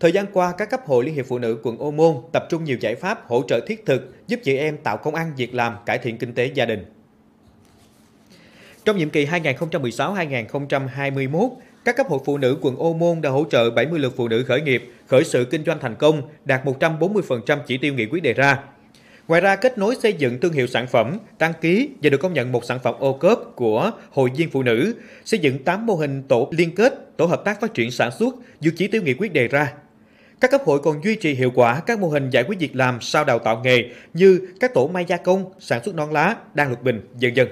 Thời gian qua, các cấp hội Liên hiệp Phụ nữ quận Ô Môn tập trung nhiều giải pháp hỗ trợ thiết thực giúp chị em tạo công ăn việc làm, cải thiện kinh tế gia đình. Trong nhiệm kỳ 2016-2021, các cấp hội phụ nữ quận Ô Môn đã hỗ trợ 70 lượt phụ nữ khởi nghiệp, khởi sự kinh doanh thành công, đạt 140% chỉ tiêu nghị quyết đề ra. Ngoài ra, kết nối xây dựng thương hiệu sản phẩm, đăng ký và được công nhận một sản phẩm ô cốp của Hội viên Phụ nữ, xây dựng 8 mô hình tổ liên kết, tổ hợp tác phát triển sản xuất, vượt chỉ tiêu nghị quyết đề ra. Các cấp hội còn duy trì hiệu quả các mô hình giải quyết việc làm sau đào tạo nghề như các tổ may gia công, sản xuất non lá, đan lục bình, dần dần.